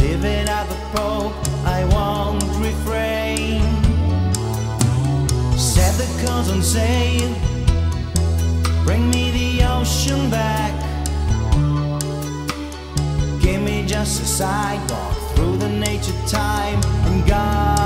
Living at the Pope, I won't refrain. Set the cars on sail, bring me the ocean back. Give me just a sidewalk through the nature time and God.